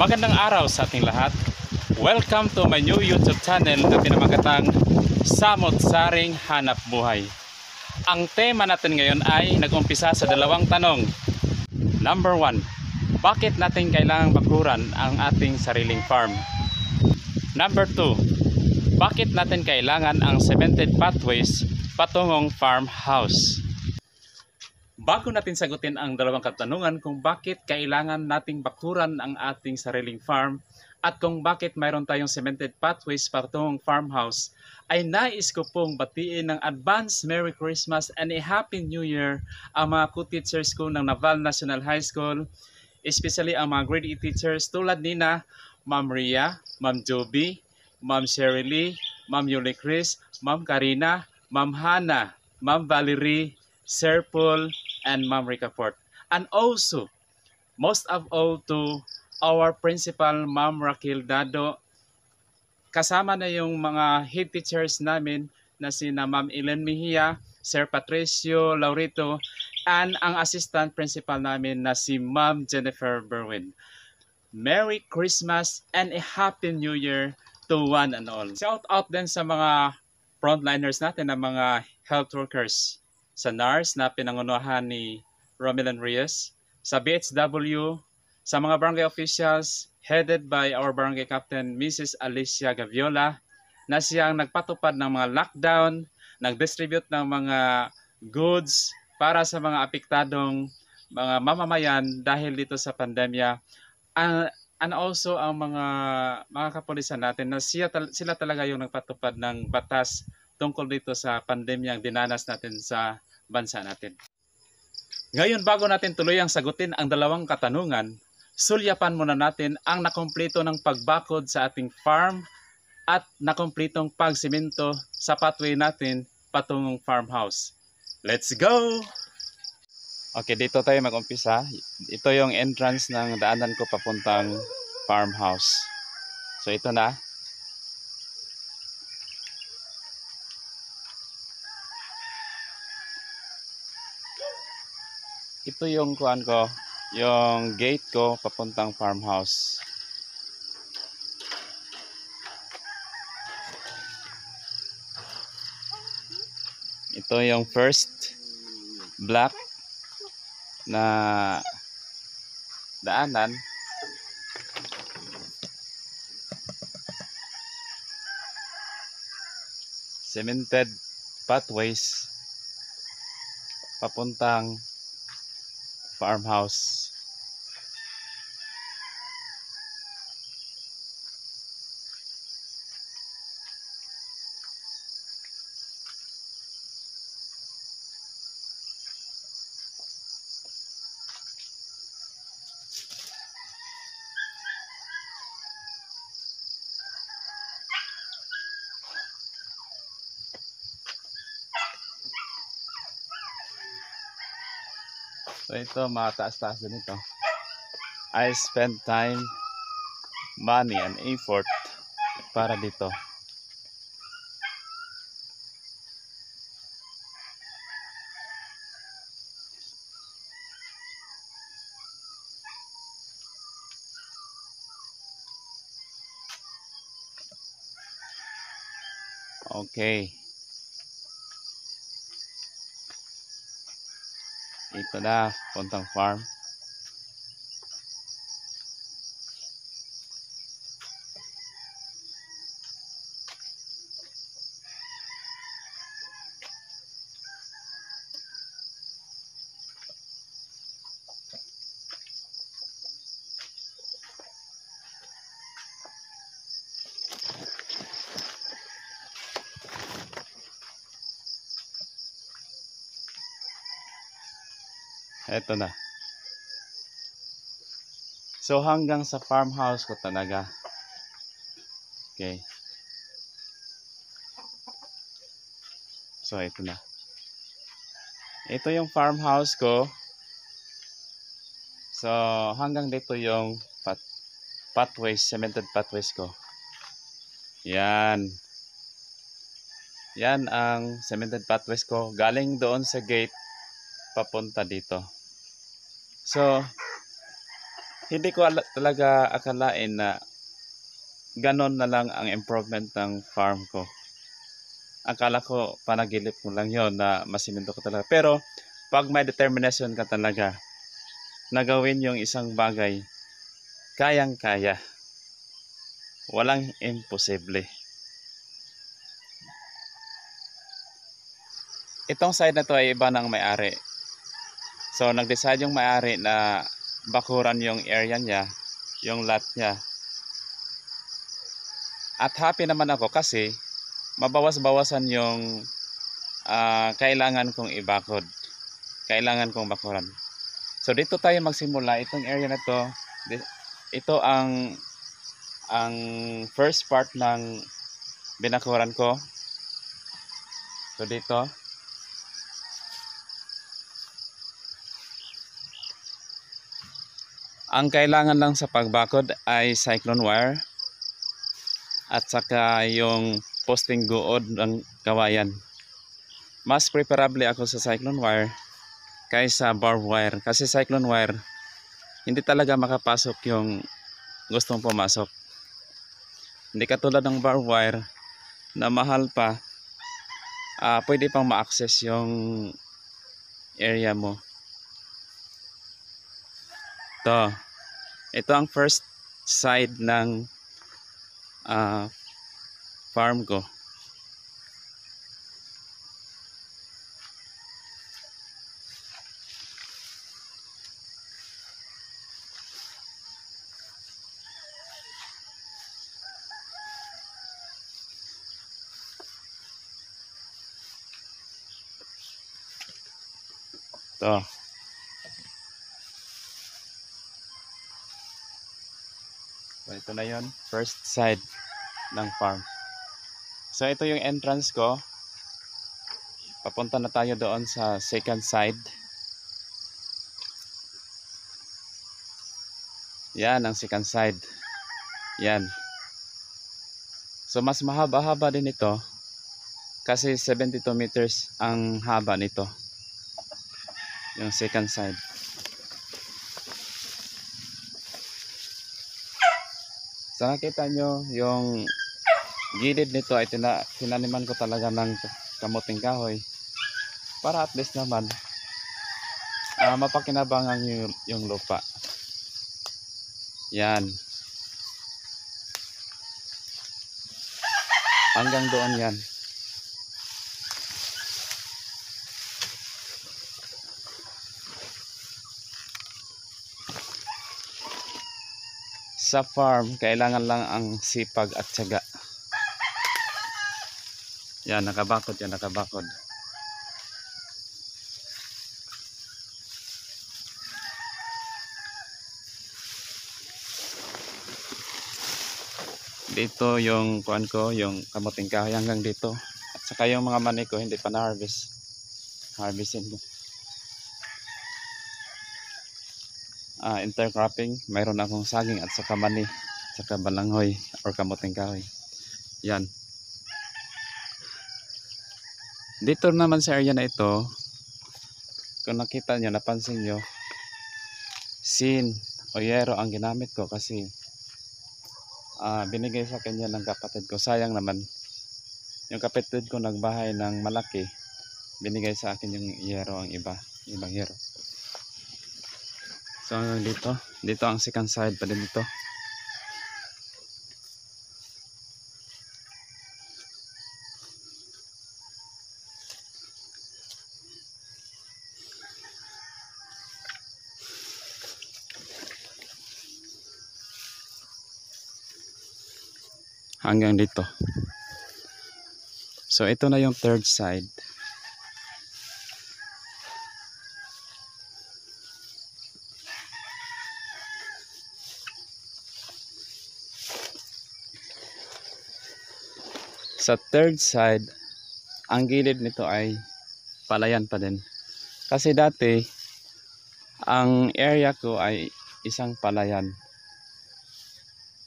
Magandang araw sa ating lahat. Welcome to my new YouTube channel na pinamagatang Samot Saring Hanap Buhay. Ang tema natin ngayon ay nag-umpisa sa dalawang tanong. Number one, bakit natin kailangang bakuran ang ating sariling farm? Number two, bakit natin kailangan ang cemented pathways patungong farmhouse? Bago natin sagutin ang dalawang katanungan kung bakit kailangan nating bakuran ang ating sariling farm at kung bakit mayroon tayong cemented pathways patungong farmhouse, ay nais ko pong batiin ng advance Merry Christmas and a Happy New Year ang mga co-teachers ko ng Naval National High School, especially ang mga grade 8 teachers tulad nina Ma'am Ria, Ma'am Joby, Ma'am Sherry Ma'am Yuli Chris, Ma'am Karina, Ma'am Hannah, Ma'am Valerie, Sir Paul, and Ma'am Rica Fort. And also, most of all to our principal, Ma'am Raquel Dado, kasama na yung mga head teachers namin na sina Ma'am Ellen Mejia, Sir Patricio Laurito, and ang assistant principal namin na si Ma'am Jennifer Berwin. Merry Christmas and a Happy New Year to one and all. Shout out din sa mga frontliners natin na mga health workers sa NARS na pinangunahan ni Romelan Reyes, sa BHW, sa mga barangay officials headed by our barangay captain Mrs. Alicia Gaviola na siyang nagpatupad ng mga lockdown, nag-distribute ng mga goods para sa mga apektadong mga mamamayan dahil dito sa pandemya. Uh, and also ang mga mga kapulisan natin na siya, sila talaga yung nagpatupad ng batas tungkol dito sa pandemyang dinanas natin sa bansa natin. Ngayon bago natin tuloy ang sagutin ang dalawang katanungan, sulyapan muna natin ang nakumpleto ng pagbakod sa ating farm at nakumpletong pagsimento sa pathway natin patungong farmhouse. Let's go! Okay, dito tayo mag-umpisa. Ito yung entrance ng daanan ko papuntang farmhouse. So ito na. Ito yung kuan ko yung gate ko papuntang farmhouse. Ito yung first black na daanan. Cemented pathways papuntang farmhouse. So ito, mataas-taas din ito. I spend time, money, and effort para dito. Okay. Ito na puntang farm Eto na. So hanggang sa farmhouse ko talaga. Okay. So ito na. Ito yung farmhouse ko. So hanggang dito yung pat pathways, cemented pathways ko. Yan. Yan ang cemented pathways ko. Galing doon sa gate papunta dito. So, hindi ko ala- talaga akalain na ganon na lang ang improvement ng farm ko. Akala ko panaginip ko lang yon na masiminto ko talaga. Pero pag may determination ka talaga na gawin yung isang bagay, kayang-kaya. Walang imposible. Itong side na to ay iba ng may-ari. So nag-decide yung may-ari na bakuran yung area niya, yung lot niya. At happy naman ako kasi mabawas-bawasan yung ah, kailangan kong ibakod. Kailangan kong bakuran. So dito tayo magsimula. Itong area na to, ito ang ang first part ng binakuran ko. So dito, ang kailangan lang sa pagbakod ay cyclone wire at saka yung posting guod ng kawayan. Mas preferable ako sa cyclone wire kaysa barbed wire kasi cyclone wire hindi talaga makapasok yung gustong pumasok. Hindi katulad ng barbed wire na mahal pa ah pwede pang ma-access yung area mo. To. Ito ang first side ng ah, farm ko. To. Ito na yon first side ng farm. So, ito yung entrance ko. Papunta na tayo doon sa second side. Yan ang second side. Yan. So, mas mahaba-haba din ito. Kasi 72 meters ang haba nito. Yung second side. Sa nakita nyo, yung gilid nito ay tina, tinaniman ko talaga ng kamuting kahoy para at least naman ah, mapakinabangan yung, yung lupa. Yan. Hanggang doon yan. Sa farm, kailangan lang ang sipag at tiyaga. Yan, nakabakod yan, nakabakod. Dito yung kuan ko, yung kamuting kahoy hanggang dito. At saka yung mga mani ko, hindi pa na-harvest. Harvestin ko. Ah, intercropping, mayroon akong saging at saka mani, at saka balanghoy or kamuting kahoy. Yan. Dito naman sa area na ito, kung nakita nyo, napansin nyo, sin o yero ang ginamit ko kasi ah, binigay sa kanya ng kapatid ko. Sayang naman, yung kapatid ko nagbahay ng malaki, binigay sa akin yung yero ang iba, ibang yero. So dito, dito ang second side pa din ito. Hanggang dito. So ito na yung third side. Sa third side, ang gilid nito ay palayan pa din. Kasi dati, ang area ko ay isang palayan.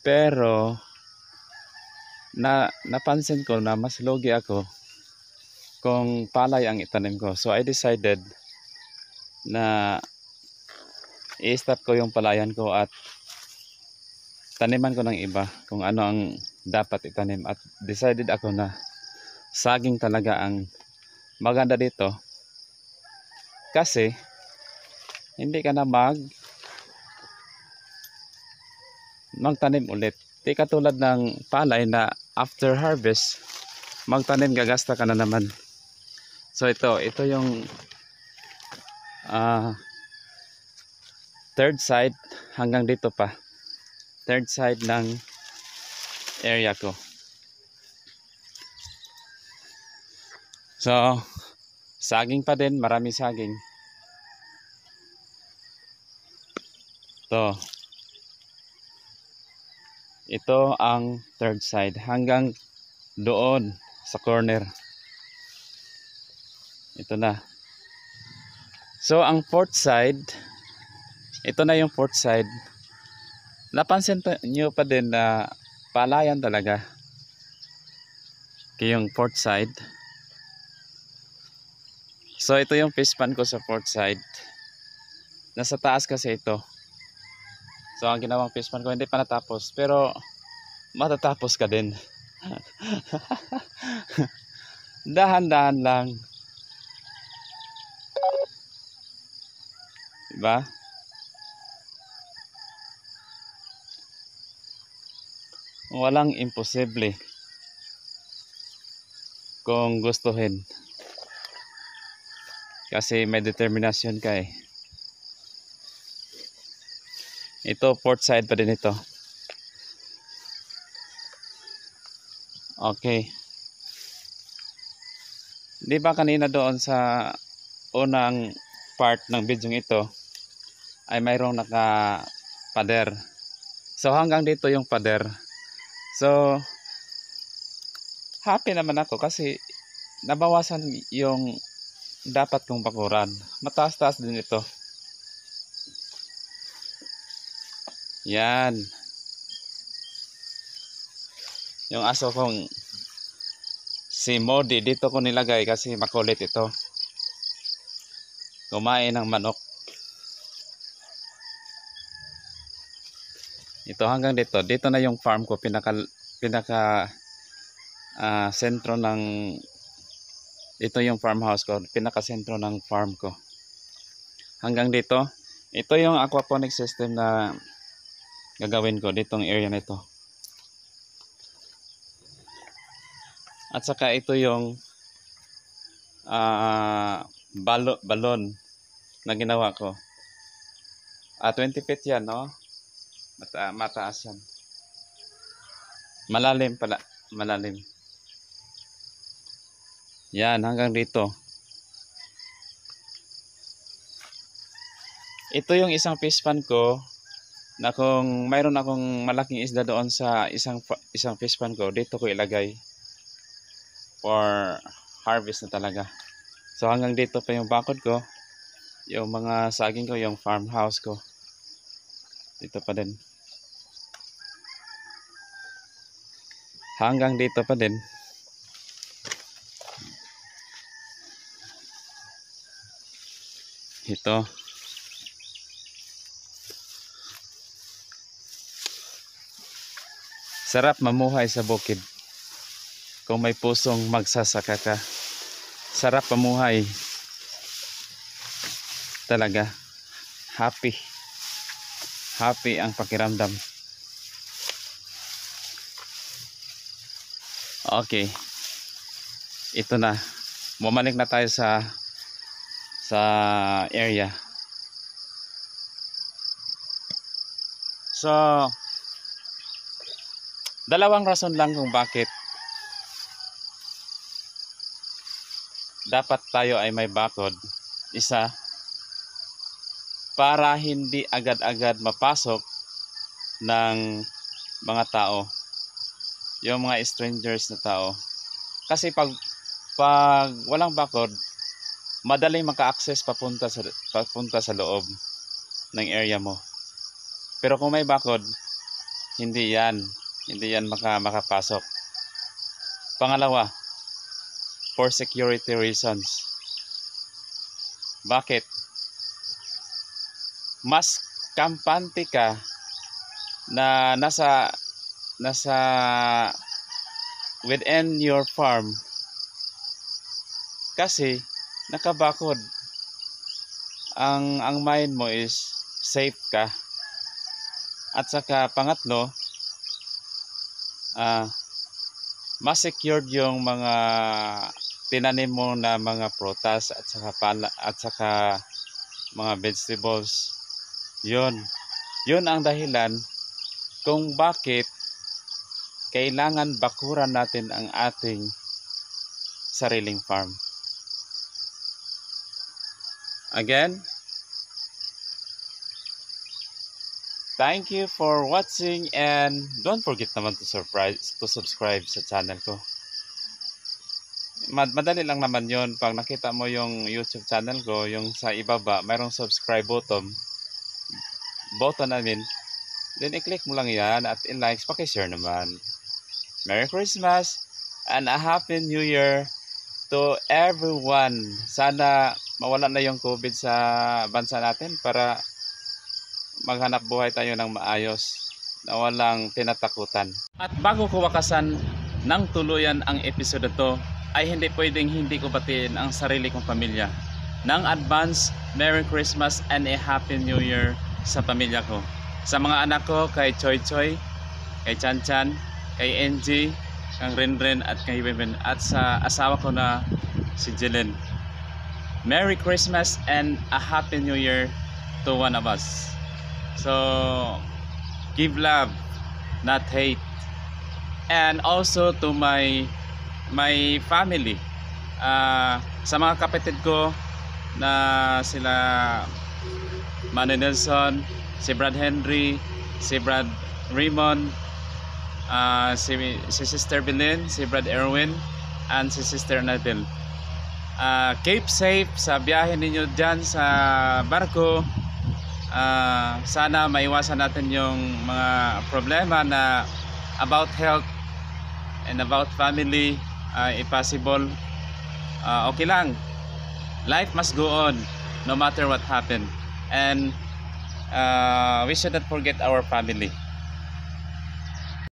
Pero, na napansin ko na mas logi ako kung palay ang itanim ko. So I decided na i-stop ko yung palayan ko at taniman ko ng iba kung ano ang dapat itanim at decided ako na saging talaga ang maganda dito. Kasi hindi ka na mag magtanim ulit. Di katulad ng palay na after harvest magtanim gagasta ka na naman. So ito ito yung ah third side hanggang dito pa. Third side ng area ko. So saging pa din marami saging. To ito ang third side. Hanggang doon sa corner. Ito na. So ang fourth side ito na yung fourth side. Napansin pa- nyo pa din na palayan talaga. Yung fourth side. So ito yung fish pan ko sa fourth side. Nasa taas kasi ito. So ang ginawang fish pan ko hindi pa natapos. Pero matatapos ka din. Dahan-dahan lang. Diba walang imposible. Kung gustuhin. Kasi may determinasyon ka eh. Ito port side pa din ito. Okay. Di ba kanina doon sa unang part ng video ito ay mayroong naka pader so hanggang dito yung pader So, happy naman ako kasi nabawasan yung dapat kong bakuran. Mataas-taas din ito. Yan. Yung aso kong si Modi dito ko nilagay kasi makulit ito. Kumain ng manok. Ito hanggang dito. Dito na yung farm ko pinaka pinaka ah, sentro ng ito yung farmhouse ko, pinaka sentro ng farm ko. Hanggang dito, ito yung aquaponic system na gagawin ko ditong area na ito. At saka ito yung ah balo, balon na ginawa ko. Ah 20 feet yan, no? Mata mataas yan. Malalim pala. Malalim. Yan, hanggang dito. Ito yung isang fish pan ko na kung mayroon akong malaking isda doon sa isang isang fish pan ko, dito ko ilagay for harvest na talaga. So hanggang dito pa yung bakod ko, yung mga saging ko, yung farmhouse ko. Dito pa din. hanggang dito pa din. Ito. Sarap mamuhay sa bukid. Kung may pusong magsasaka ka. Sarap mamuhay. Talaga. Happy happy ang pakiramdam Okay. Ito na. Bumalik na tayo sa sa area. So dalawang rason lang kung bakit dapat tayo ay may bakod. Isa para hindi agad-agad mapasok ng mga tao yung mga strangers na tao. Kasi pag pag walang bakod, madaling maka-access papunta sa papunta sa loob ng area mo. Pero kung may bakod, hindi 'yan. Hindi 'yan maka makapasok. Pangalawa, for security reasons. Bakit? Mas kampante ka na nasa nasa within your farm. Kasi nakabakod. Ang ang mind mo is safe ka. At saka pangatlo ah mas secured yung mga tinanim mo na mga prutas at saka pala at saka mga vegetables yun yun ang dahilan kung bakit kailangan bakuran natin ang ating sariling farm again Thank you for watching and don't forget naman to surprise to subscribe sa channel ko. Mad madali lang naman 'yon pag nakita mo yung YouTube channel ko, yung sa ibaba, mayroong subscribe button. Button namin. Then i-click mo lang 'yan at i-likes, paki-share naman. Merry Christmas and a Happy New Year to everyone. Sana mawala na yung COVID sa bansa natin para maghanap buhay tayo ng maayos na walang tinatakutan. At bago ko wakasan ng tuluyan ang episode to, ay hindi pwedeng hindi ko batiin ang sarili kong pamilya. Nang advance, Merry Christmas and a Happy New Year sa pamilya ko. Sa mga anak ko, kay Choy Choy, kay Chan Chan, kay NG, kang Renren at kay Wimen at sa asawa ko na si Jelen. Merry Christmas and a Happy New Year to one of us. So, give love, not hate. And also to my my family. Ah, sa mga kapatid ko na sila Manny Nelson, si Brad Henry, si Brad Raymond, ah, si, si Sister Belen, si Brad Erwin, and si Sister Nadel. Ah, keep safe sa biyahe ninyo dyan sa barko. Ah, sana maiwasan natin yung mga problema na about health and about family uh, if possible ah, okay lang life must go on no matter what happened and uh, we should not forget our family